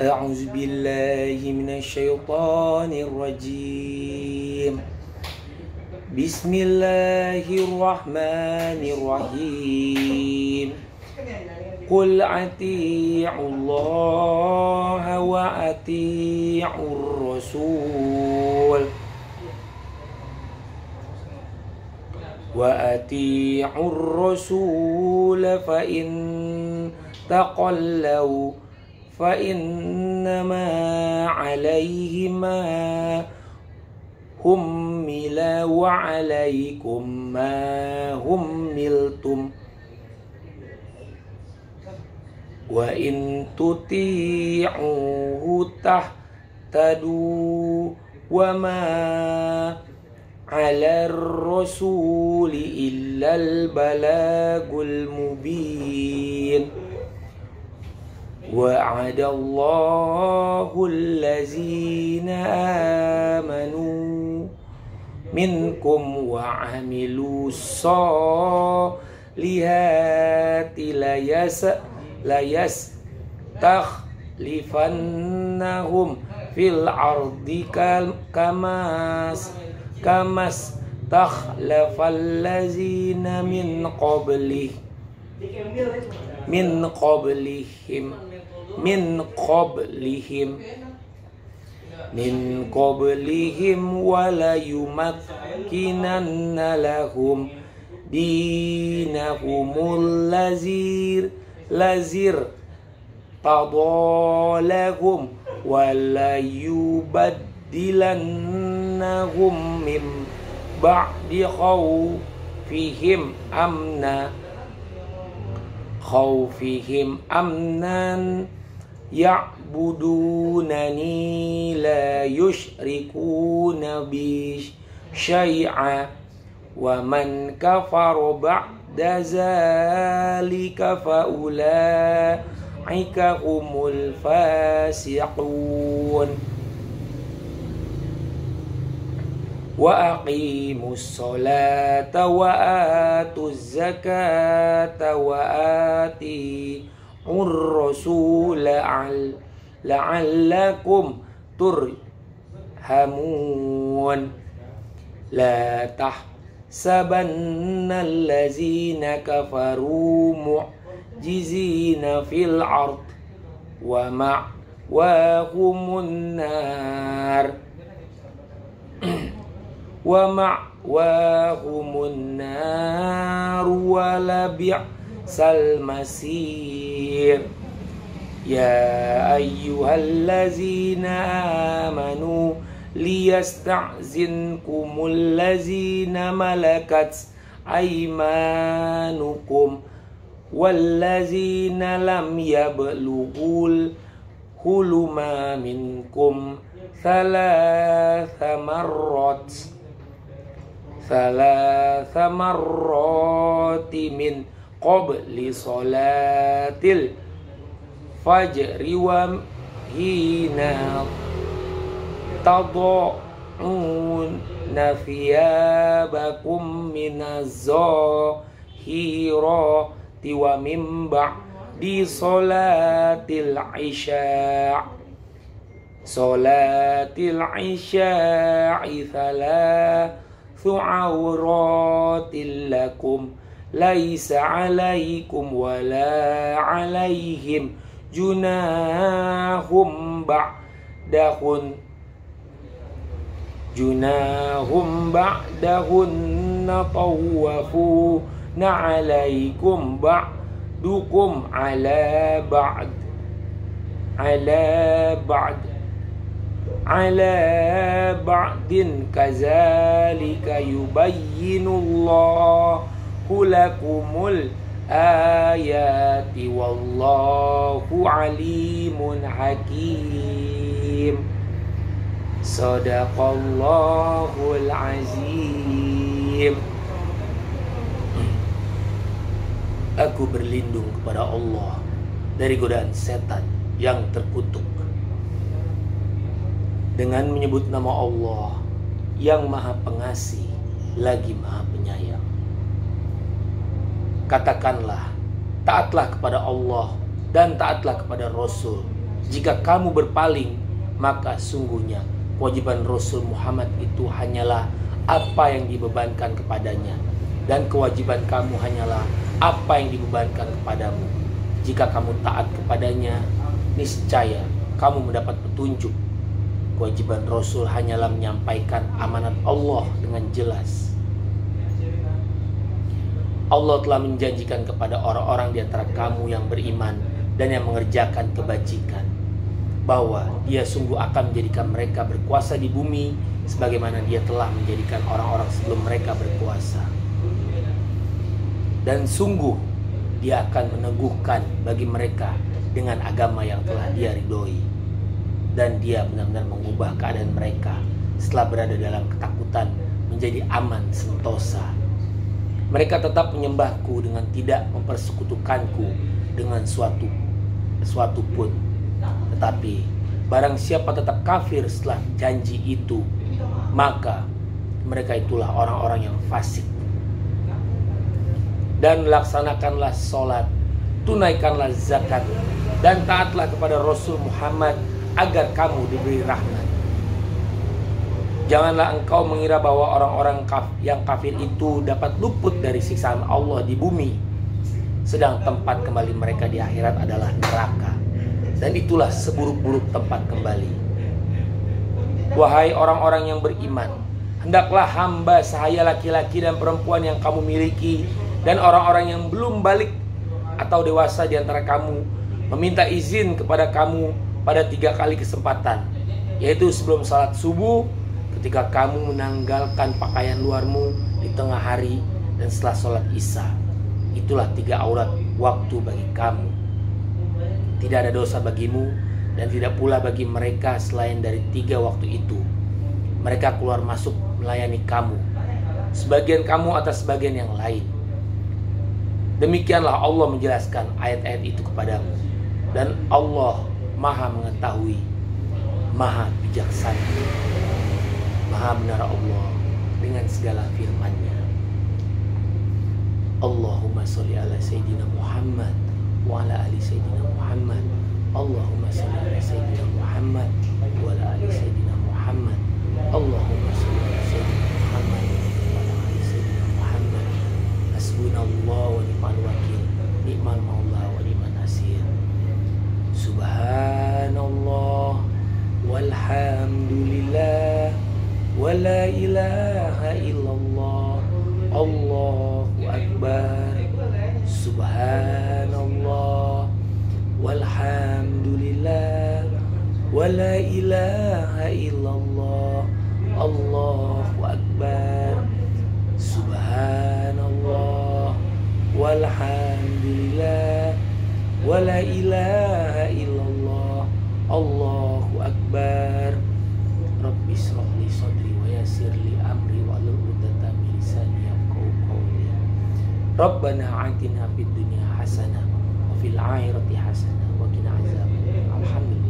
أعوذ بالله من الشيطان الرجيم. بسم الله الرحمن الرحيم. قل أطيعوا الله وأطيعوا الرسول. وأطيعوا الرسول فإن تقلوا فإنما عليه ما حمل وعليكم ما حملتم. وإن تطيعوه تهتدوا وما على الرسول إلا البلاغ المبين. وعد الله الذين آمنوا منكم وعملوا الصالحات ليس ليستخلفنهم في الأرض كما كما استخلف الذين من قبله من قبلهم. من قبلهم. من قبلهم ولا يمكنن لهم دينهم الذي لزر قضى لهم ولا يبدلنهم من بعد خوفهم أمنا. خوفهم أمنا. يعبدونني لا يشركون بي شيئا ومن كفر بعد ذلك فأولئك هم الفاسقون. وأقيموا الصلاة وآتوا الزكاة وآتوا الرسول لعلكم ترحمون. لا تحسبن الذين كفروا معجزين في الأرض ومأواهم النار. ومأواهم النار ولبئس المصير يا أيها الذين آمنوا ليستعزنكم الذين ملكت أيمانكم والذين لم يبلغوا الحلم منكم ثلاث مرات ثلاث مرات من قبل صلاة الفجر وحين تضعون ثيابكم من الظهيرات ومن بعد صلاة العشاء. صلاة العشاء ثلاث عورات لكم. ليس عليكم ولا عليهم جناهم بعدهن. جناهم بعدهن طوفون عليكم بعدكم على بعد. على بعد. على بعد كذلك يبين الله lakumul ayati wallahu alimun hakim. Sadaqallahul azim. Aku berlindung kepada Allah dari godaan setan yang terkutuk. Dengan menyebut nama Allah yang Maha Pengasih lagi Maha Penyayang. Katakanlah, taatlah kepada Allah dan taatlah kepada Rasul Jika kamu berpaling, maka sungguhnya kewajiban Rasul Muhammad itu hanyalah apa yang dibebankan kepadanya dan kewajiban kamu hanyalah apa yang dibebankan kepadamu. Jika kamu taat kepadanya, niscaya kamu mendapat petunjuk. Kewajiban Rasul hanyalah menyampaikan amanat Allah dengan jelas. Allah telah menjanjikan kepada orang-orang di antara kamu yang beriman dan yang mengerjakan kebajikan bahwa dia sungguh akan menjadikan mereka berkuasa di bumi sebagaimana dia telah menjadikan orang-orang sebelum mereka berkuasa. Dan sungguh dia akan meneguhkan bagi mereka dengan agama yang telah dia ridhoi. Dan dia benar-benar mengubah keadaan mereka setelah berada dalam ketakutan menjadi aman sentosa. Mereka tetap menyembahku dengan tidak mempersekutukanku dengan suatu suatu pun tetapi barang siapa tetap kafir setelah janji itu, maka mereka itulah orang-orang yang fasik. Dan laksanakanlah sholat, tunaikanlah zakat, dan taatlah kepada Rasul Muhammad agar kamu diberi rahmat. Janganlah engkau mengira bahwa orang-orang yang kafir itu dapat luput dari siksaan Allah di bumi, sedang tempat kembali mereka di akhirat adalah neraka dan itulah seburuk-buruk tempat kembali. Wahai orang-orang yang beriman, hendaklah hamba sahaya laki-laki dan perempuan yang kamu miliki dan orang-orang yang belum balik atau dewasa di antara kamu meminta izin kepada kamu pada tiga kali kesempatan, yaitu sebelum salat subuh, ketika kamu menanggalkan pakaian luarmu di tengah hari dan setelah sholat isya. Itulah tiga aurat waktu bagi kamu tidak ada dosa bagimu dan tidak pula bagi mereka selain dari tiga waktu itu. Mereka keluar masuk melayani kamu. Sebagian kamu atas sebagian yang lain. Demikianlah Allah menjelaskan ayat-ayat itu kepadamu. Dan Allah maha mengetahui, maha bijaksana. Maha benar Allah dengan segala firman-Nya. Allahumma sholli ala sayyidina Muhammad wa ala ali sayyidina Muhammad. Allahumma sholli ala sayyidina Muhammad wa ala ali sayyidina Muhammad. Allahumma sholli ala sayyidina Muhammad wa ala ali sayyidina Muhammad. Hasbunallah wa ni'mal wakil, ni'mal maula wa ni'man nasir. Subhanallah walhamdulillah wa la ilaha illallah. Allahu akbar. Subhanallah. Walhamdulillah. Wa la ilaha illallah. Allahu akbar. Subhanallah. Walhamdulillah. Wa la ilaha illallah. Allahu akbar. Rabbi israh yassir li amri wahlul 'uqdatam min lisani yafqahu qawli. Rabbana atina fid dunya hasanah wa fil akhirati hasanah wa qina azabannar. Alhamdulillah.